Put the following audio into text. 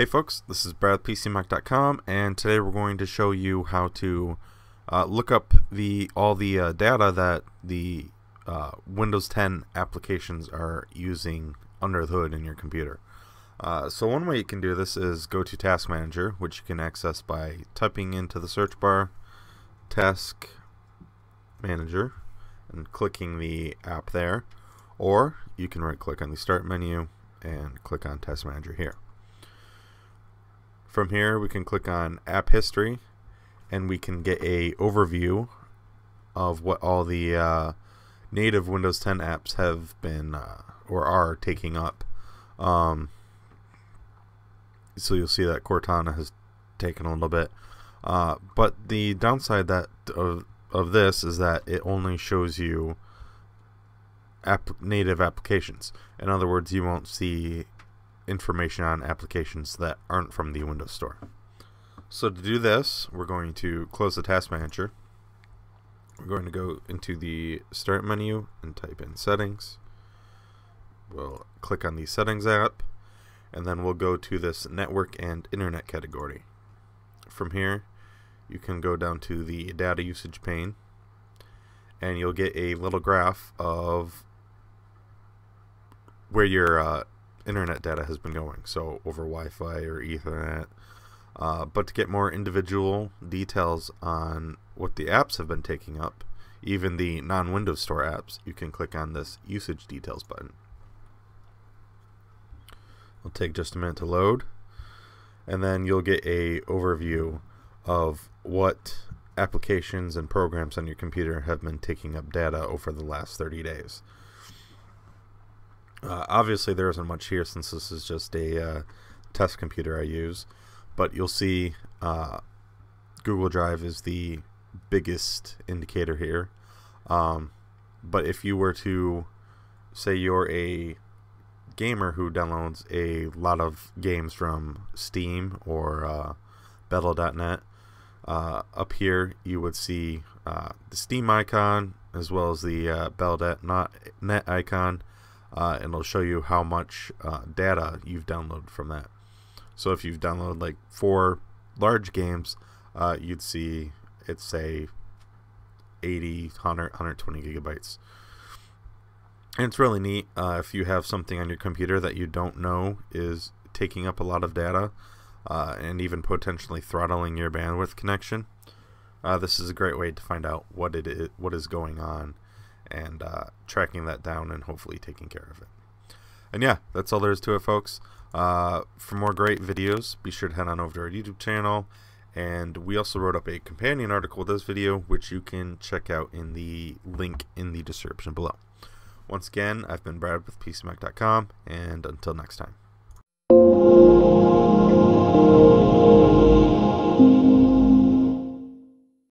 Hey folks, this is Brad PCMech.com and today we're going to show you how to uh, look up the all the uh, data that the uh, Windows 10 applications are using under the hood in your computer. Uh, so one way you can do this is go to Task Manager, which you can access by typing into the search bar Task Manager and clicking the app there, or you can right click on the Start menu and click on Task Manager here. From here we can click on app history and we can get a overview of what all the uh, native Windows 10 apps have been uh, or are taking up. Um, so you'll see that Cortana has taken a little bit. Uh, but the downside that of, of this is that it only shows you app native applications. In other words, you won't see information on applications that aren't from the Windows Store. So to do this, we're going to close the Task Manager. We're going to go into the Start menu and type in Settings. We'll click on the Settings app, and then we'll go to this Network and Internet category. From here, you can go down to the Data Usage pane, and you'll get a little graph of where your uh, internet data has been going, so over Wi-Fi or Ethernet. Uh, but to get more individual details on what the apps have been taking up, even the non-Windows Store apps, you can click on this Usage Details button. It'll take just a minute to load, and then you'll get a overview of what applications and programs on your computer have been taking up data over the last 30 days. Uh, obviously, there isn't much here since this is just a uh, test computer I use, but you'll see uh, Google Drive is the biggest indicator here. Um, but if you were to say you're a gamer who downloads a lot of games from Steam or uh, Battle.net, uh, up here you would see uh, the Steam icon as well as the uh, Battle.net icon uh, and it'll show you how much uh, data you've downloaded from that. So if you've downloaded like four large games, uh, you'd see it's say 80, 100, 120 gigabytes. And it's really neat uh, if you have something on your computer that you don't know is taking up a lot of data uh, and even potentially throttling your bandwidth connection. Uh, this is a great way to find out what it is, what is going on and uh, tracking that down and hopefully taking care of it. And yeah, that's all there is to it, folks. Uh, for more great videos, be sure to head on over to our YouTube channel. And we also wrote up a companion article with this video, which you can check out in the link in the description below. Once again, I've been Brad with PCMech.com, and until next time.